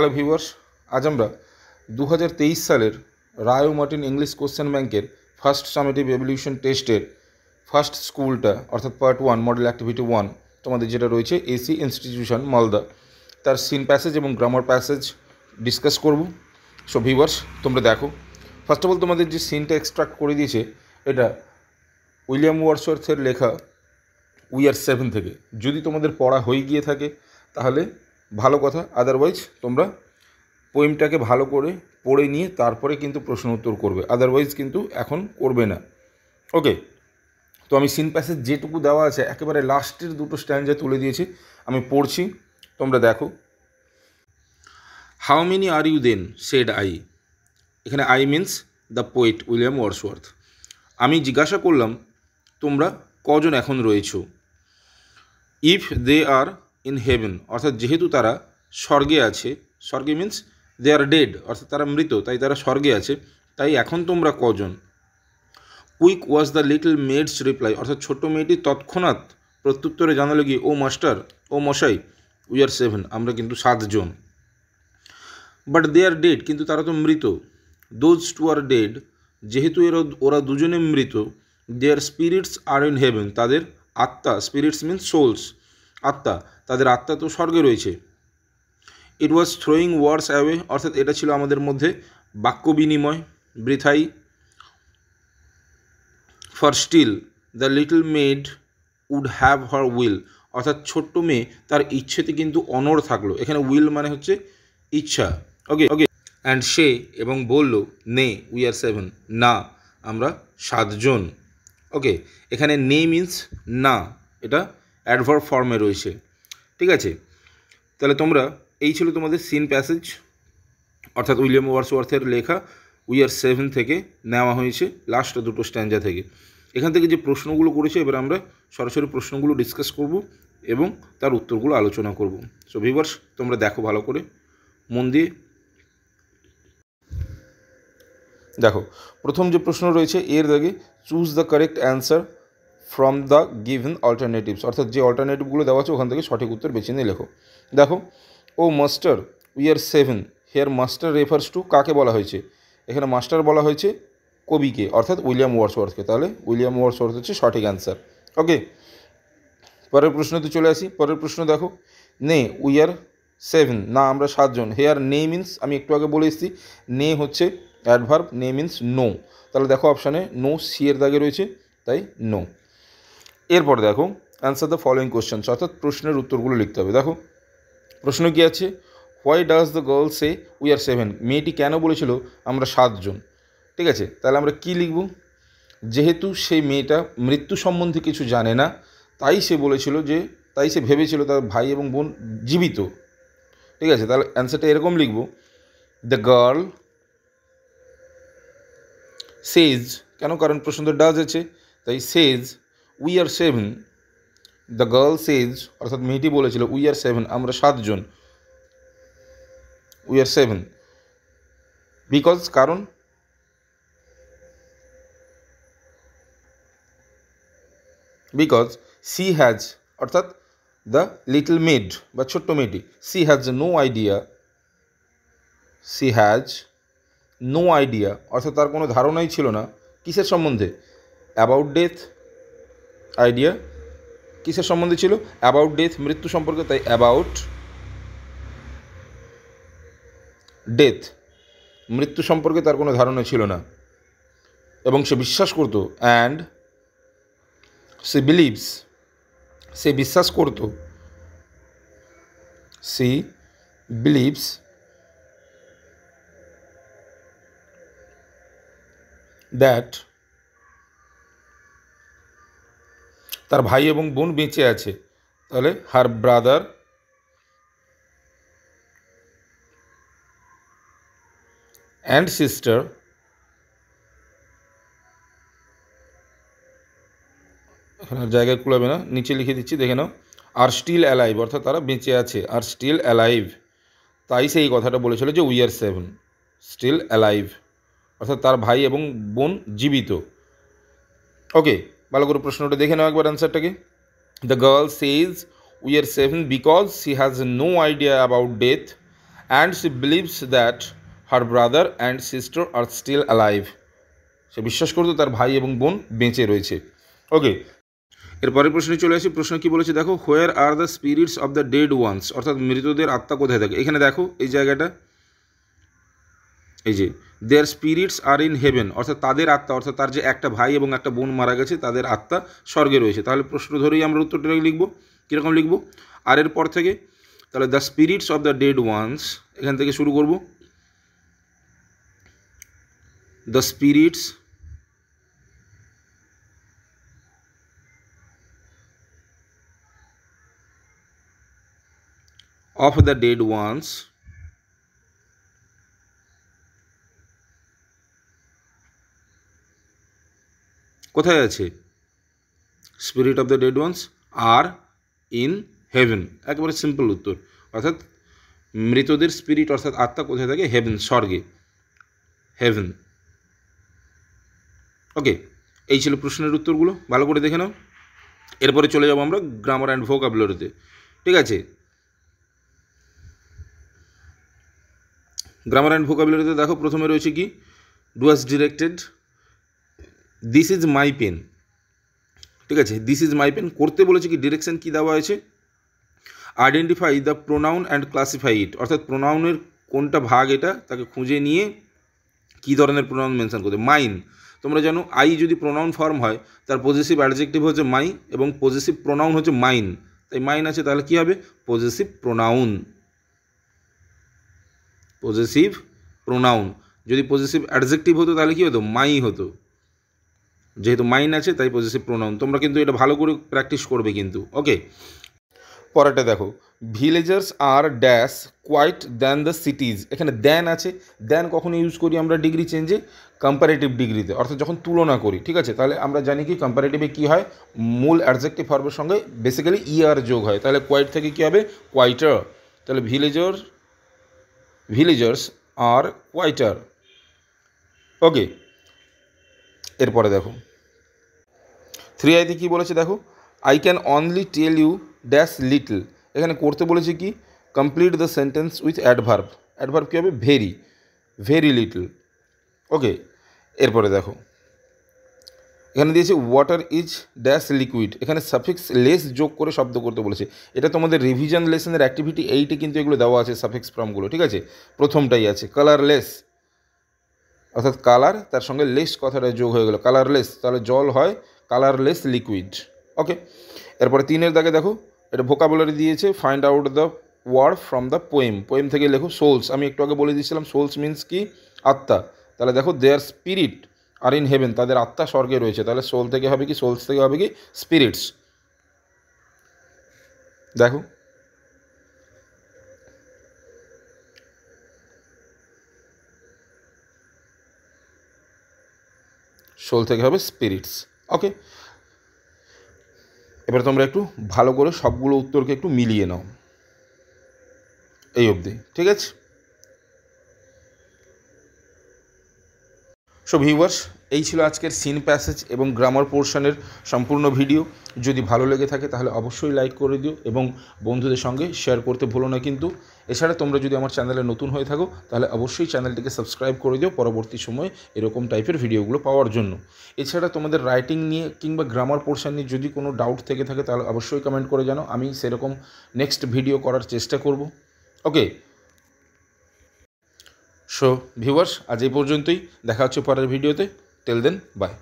Hello viewers আজ আমরা দু হাজার তেইশ সালের রায়ো মার্টিন ইংলিশ কোশ্চেন ব্যাংকের ফার্স্ট সামেটিভ এভলিউশন টেস্টের ফার্স্ট স্কুলটা, অর্থাৎ part one model activity one তোমাদের যেটা রয়েছে এসি ইনস্টিটিউশন মালদা। তার সিন প্যাসেজ এবং গ্রামার প্যাসেজ ডিসকাস করব। সো ভিউয়ার্স তোমরা দেখো। ফার্স্ট অফ অল তোমাদের যে সিনটা এক্সট্রাক্ট করে দিয়েছে, এটা উইলিয়াম ওয়ার্সওয়ার্থের লেখা উই আর সেভেন থেকে। যদি তোমাদের পড়া হয়ে গিয়ে থাকে, তাহলে ভালো কথা আদারওয়াইজ তোমরা পোয়েমটাকে ভালো করে পড়ে নিয়ে তারপরে কিন্তু প্রশ্ন উত্তর করবে আদারওয়াইজ কিন্তু এখন করবে না। ওকে তো আমি সিন প্যাসেজ যেটুকু দেওয়া আছে, একেবারে লাস্টের দুটো স্ট্যান্ডে তুলে দিয়েছি, আমি পড়ছি, তোমরা দেখো। How many are you then said I এখানে I means the poet William Wordsworth আমি জিজ্ঞাসা করলাম, তোমরা কজন এখন রয়েছো? If they are in heaven অর্থাৎ যেহেতু তারা স্বর্গে আছে, স্বর্গে মিন্স দে আর ডেড অর্থাৎ তারা মৃত, তাই তারা স্বর্গে আছে, তাই এখন তোমরা কজন? Quick was the little maid's reply অর্থাৎ ছোট্ট মেয়েটি তৎক্ষণাৎ প্রত্যুত্তরে জানালো গিয়ে, ও মাস্টার, ও মশাই উই আর সেভেন আমরা কিন্তু সাতজন। বাট দে আর ডেড কিন্তু তারা তো মৃত। দোজ টু আর ডেড যেহেতু এরা, ওরা দুজনে মৃত there spirits are in heaven তাদের আত্মা স্পিরিটস মিনস সোলস আত্মা, তাদের আত্মা তো স্বর্গে রয়েছে। It was throwing words away অর্থাৎ এটা ছিল আমাদের মধ্যে বাক্য বিনিময়, বৃথাই। For still the little maid would have her will অর্থাৎ ছোট্ট মেয়ে তার ইচ্ছেতে কিন্তু অনড় থাকল। এখানে উইল মানে হচ্ছে ইচ্ছা। ওকে ওকে অ্যান্ড সে এবং বলল, নে উই আর সেভেন না, আমরা সাতজন। ওকে এখানে নে মিন্স না, এটা অ্যাডভার ফর্মে রয়েছে। ঠিক আছে? তাহলে তোমরা, এই ছিল তোমাদের সিন প্যাসেজ অর্থাৎ উইলিয়াম ওয়ার্সওয়ার্থের লেখা উই আর সেভেন থেকে নেওয়া হয়েছে লাস্ট দুটো স্ট্যান্ডা থেকে। এখান থেকে যে প্রশ্নগুলো করেছে, এবার আমরা সরাসরি প্রশ্নগুলো ডিসকাস করব এবং তার উত্তরগুলো আলোচনা করব। সো ভিভার্স তোমরা দেখো ভালো করে, মন দিয়ে। দেখো, প্রথম যে প্রশ্ন রয়েছে, এর দাগে choose the correct answer from the given alternatives অর্থাৎ যে অল্টারনেটিভগুলো দেওয়া আছে, ওখান থেকে সঠিক উত্তর বেছে নিয়ে লেখো। দেখো, O master we are seven here master refers to কাকে বলা হয়েছে? এখানে মাস্টার বলা হয়েছে কবিকে, অর্থাৎ উইলিয়াম ওয়ার্সওয়ার্থকে তাহলে উইলিয়াম ওয়ার্সওয়ার্থ হচ্ছে সঠিক অ্যান্সার ওকে পরের প্রশ্নতে চলে আসি। পরের প্রশ্ন দেখো, নে উই আর সেভেন না, আমরা সাতজন। হেয়ার নে মিন্স আমি একটু আগে বলে এসেছি নে হচ্ছে অ্যাডভার্ব নে মিন্স নো তাহলে দেখো অপশানে নো সি এর দাগে রয়েছে, তাই নো এরপর দেখো অ্যান্সার দ্য ফলোয়িং কোশ্চেন্স অর্থাৎ প্রশ্নের উত্তরগুলো লিখতে হবে। দেখো, প্রশ্ন কী আছে? Why does the girl say we are seven মেয়েটি কেন বলেছিল আমরা সাতজন? ঠিক আছে, তাহলে আমরা কি লিখব? যেহেতু সেই মেয়েটা মৃত্যু সম্বন্ধে কিছু জানে না, তাই সে বলেছিল যে, তাই সে ভেবেছিল তার ভাই এবং বোন জীবিত। ঠিক আছে, তাহলে অ্যান্সারটা এরকম লিখব। দ্য গার্ল সেজ কেন? কারণ প্রশ্নটা ডাজ আছে, তাই says we are seven the girl says অর্থাৎ মেয়েটি বলেছিল উই আর সেভেন আমরা সাতজন। উই আর সেভেন বিকজ কারণ? বিকজ সি হ্যাজ অর্থাৎ দ্য লিটল মেড বা ছোট্ট মেয়েটি she has no idea she has no idea অর্থাৎ তার কোনো ধারণাই ছিল না কিসের সম্বন্ধে? অ্যাবাউট ডেথ আইডিয়া কিসের সম্বন্ধে ছিল? অ্যাবাউট ডেথ মৃত্যু সম্পর্কে, তাই অ্যাবাউট ডেথ মৃত্যু সম্পর্কে তার কোনো ধারণা ছিল না। এবং সে বিশ্বাস করত অ্যান্ড সে বিলিভস সে বিশ্বাস করত, সি বিলিভস দ্যাট তার ভাই এবং বোন বেঁচে আছে। তাহলে হার ব্রাদার অ্যান্ড সিস্টার জায়গায় কুলাবে না, নিচে লিখে দিচ্ছি, দেখে নাও আর স্টিল অ্যালাইভ অর্থাৎ তারা বেঁচে আছে আর স্টিল অ্যালাইভ তাই সেই কথাটা বলেছিল যে we are seven still alive অর্থাৎ তার ভাই এবং বোন জীবিত। ওকে ভালো করে প্রশ্নটা দেখে নাও একবার অ্যান্সারটাকে the girl says we are saving because she has no idea about death and she believes that her brother and sister are still alive সে বিশ্বাস করতো তার ভাই এবং বোন বেঁচে রয়েছে। ওকে এরপরের প্রশ্নে চলে আসি। প্রশ্ন কি বলেছে? দেখো where are the spirits of the dead ones অর্থাৎ মৃতদের আত্মা কোথায় থাকে? এখানে দেখো, এই জায়গাটা। এই যে there spirits are in heaven অর্থাৎ তাদের আত্মা, অর্থাৎ তার যে একটা ভাই এবং একটা বোন মারা গেছে, তাদের আত্মা স্বর্গে রয়েছে। তাহলে প্রশ্ন ধরেই আমরা উত্তরটা লিখব। কীরকম লিখব? আর এর পর থেকে, তাহলে the spirits of the dead ones এখান থেকে শুরু করব। The spirits of the dead ones কোথায় আছে? Spirit of the dead ones are in heaven একেবারে সিম্পল উত্তর। অর্থাৎ মৃতদের স্পিরিট অর্থাৎ আত্মা কোথায় থাকে? হেভেন স্বর্গে। হেভেন ওকে এই ছিল প্রশ্নের উত্তরগুলো। ভালো করে দেখে নাও। এরপরে চলে যাব আমরা গ্রামার অ্যান্ড ভোকাবুলারিতে ঠিক আছে? গ্রামার অ্যান্ড ভোকাবুলারিতে দেখো, প্রথমে রয়েছে কি? Do as directed this is my pen ঠিক আছে? দিস ইজ মাই পেন করতে বলেছে কি? ডিরেকশন কী দেওয়া হয়েছে? Identify the pronoun and classify it অর্থাৎ প্রোনাউনের কোনটা ভাগ এটা, তাকে খুঁজে নিয়ে কী ধরনের প্রোনাউন মেনশন করতে মাইন তোমরা জানো আই যদি প্রোনাউন ফর্ম হয়, তার পজিটিভ অ্যাডজেক্টিভ হচ্ছে মাই এবং পজিটিভ প্রোনাউন হচ্ছে মাইন তাই মাইন আছে, তাহলে কী হবে? পজিটিভ প্রোনাউন পজিটিভ প্রোনাউন যদি পজিটিভ অ্যাডজেক্টিভ হতো, তাহলে কী হতো? মাই হতো। যেহেতু মাইন আছে, তাই পজিটিভ প্রোনাউন তোমরা কিন্তু এটা ভালো করে প্র্যাকটিস করবে কিন্তু ওকে পরেরটা দেখো villagers are dash quite than the cities এখানে দ্যান আছে দ্যান কখন ইউজ করি আমরা ডিগ্রি চেঞ্জে কম্পারেটিভ ডিগ্রিতে অর্থাৎ যখন তুলনা করি, ঠিক আছে? তাহলে আমরা জানি কি কম্পারেটিভে কী হয়? মূল অ্যাডজেক্টিভ ফর্মের সঙ্গে বেসিক্যালি ইয়ার যোগ হয়। তাহলে কোয়াইট থেকে কী হবে? কোয়াইটার তাহলে ভিলেজার ভিলেজার্স আর কোয়াইটার ওকে এরপরে দেখো থ্রি আইতে কী বলেছে দেখো? I can only tell you dash little এখানে করতে বলেছে কি? Complete the sentence with adverb adverb কী হবে? ভেরি ভেরি লিটল ওকে এরপরে দেখো। এখানে দিয়েছে ওয়াটার ইজ ড্যাশ লিকুইড এখানে সাফিক্স লেস যোগ করে শব্দ করতে বলেছে। এটা তোমাদের রিভিশন লেসনের অ্যাক্টিভিটি এইটে কিন্তু এগুলো দেওয়া আছে সাফিক্স ফর্মগুলো ঠিক আছে? প্রথমটাই আছে কালারলেস অর্থাৎ কালার তার সঙ্গে লেস কথাটা যোগ হয়ে গেলো। কালারলেস তাহলে জল হয় কালারলেস লিকুইড ওকে এরপরে তিনের দাগে দেখো, এটা ভোকাবুলারি দিয়েছে find out the word from the poem poem থেকে লেখো সোলস আমি একটু আগে বলে দিয়েছিলাম সোলস মিন্স কি? আত্মা। তাহলে দেখো their spirit are in heaven তাদের আত্মা স্বর্গে রয়েছে। তাহলে সোল থেকে হবে কি? সোলস থেকে হবে কি? স্পিরিটস দেখো। সোল থেকে হবে স্পিরিটস ওকে এবার তোমরা একটু ভালো করে সবগুলো উত্তরকে একটু মিলিয়ে নাও। এই অবধি, ঠিক আছে? সো ভিউয়ার্স এই ছিল আজকের সিন প্যাসেজ এবং গ্রামার পোর্শনের সম্পূর্ণ ভিডিও যদি ভালো লেগে থাকে, তাহলে অবশ্যই লাইক করে দিও এবং বন্ধুদের সঙ্গে শেয়ার করতে ভুলো না কিন্তু। এছাড়া তোমরা যদি আমার চ্যানেলে নতুন হয়ে থাকো, তাহলে অবশ্যই চ্যানেলটিকে সাবস্ক্রাইব করে দিও পরবর্তী সময়ে এরকম টাইপের ভিডিওগুলো পাওয়ার জন্য। এছাড়া তোমাদের রাইটিং নিয়ে কিংবা গ্রামার পোর্শন নিয়ে যদি কোনো ডাউট থেকে থাকে, তাহলে অবশ্যই কমেন্ট করে জানো আমি সেরকম নেক্সট ভিডিও করার চেষ্টা করব। ওকে সো ভিউয়ার্স আজ এই পর্যন্তই। দেখা হচ্ছে পরের ভিডিওতে। টেল দেন বাই